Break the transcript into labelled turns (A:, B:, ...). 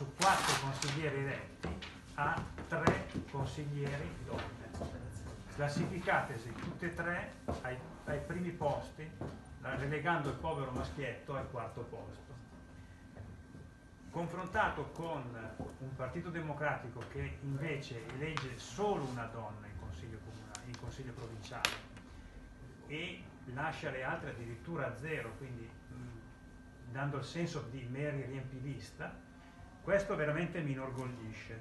A: su quattro consiglieri eletti ha tre consiglieri donne, classificatesi tutte e tre ai, ai primi posti, relegando il povero maschietto al quarto posto. Confrontato con un partito democratico che invece elegge solo una donna in consiglio, comunale, in consiglio provinciale e lascia le altre addirittura a zero, quindi mh, dando il senso di meri riempivista, questo veramente mi inorgoglisce.